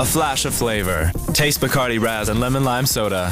A flash of flavor. Taste Bacardi Raz and Lemon Lime Soda.